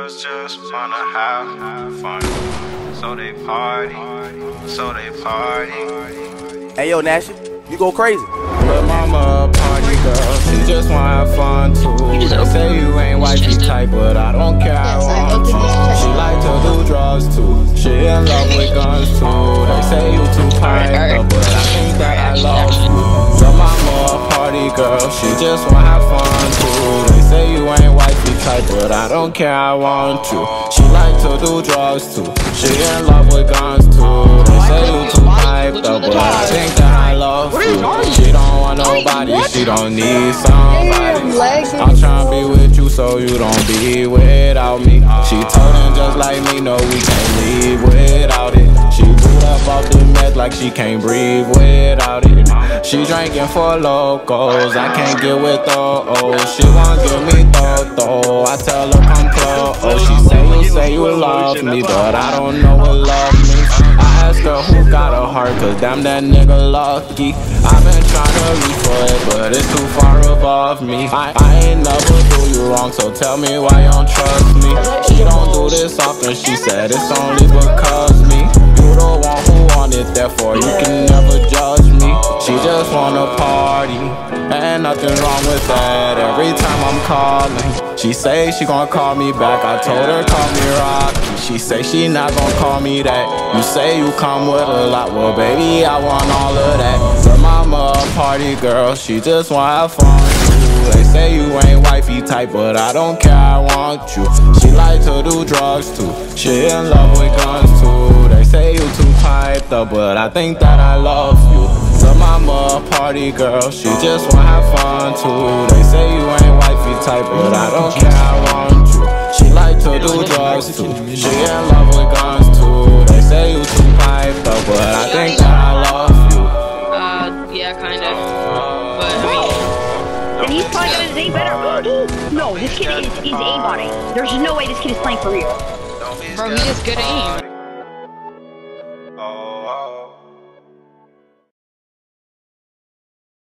girls just wanna have fun. So they party, so they party. Hey yo, Nash, you go crazy. Lil' mama party girl, she just wanna have fun too. They say you ain't wifey type, but I don't care, I want you. She like to do drugs too, she in love with guns too. They say you too piped up, but I think that I love you. Lil' mama party girl, she just wanna but I don't care, I want you. She like to do drugs too, she in love with guns too. They say you too piped up, but I think that I love you. She don't want nobody, she don't need somebody. I'm tryna be with you so you don't be without me. She told him just like me, no, we can't leave without like she can't breathe without it. She drinking Four Lokos, I can't get with those. She won't give me thought though, I tell her come close. She say you say you love me, but I don't know what love means. I ask her who got a heart, cause damn that nigga lucky. I've been trying to reach for it, but it's too far above me. I, I ain't never do you wrong, so tell me why you don't trust me. She don't do this often, she said it's only because wanna party, and nothing wrong with that. Every time I'm calling, she say she gon' call me back. I told her call me Rocky. She say she not gon' call me that. You say you come with a lot, well baby I want all of that. Her mama a party girl, she just wanna have fun too. They say you ain't wifey type, but I don't care, I want you. She like to do drugs too. She in love with guns too. They say you too piped up, but I think that I love you. Lil' mama a party girl, she just wanna have fun too. They say you ain't wifey type, but I don't care, I want you. She like to do drugs too. She in love with guns too. They say you too piped up, but I think that I love you. Uh, yeah, kinda. But I mean, And he's probably got his aim better. no, this kid is, is aim botting. There's no way this kid is playing for real. bro, he has good at aim.